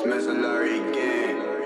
It's Larry gang.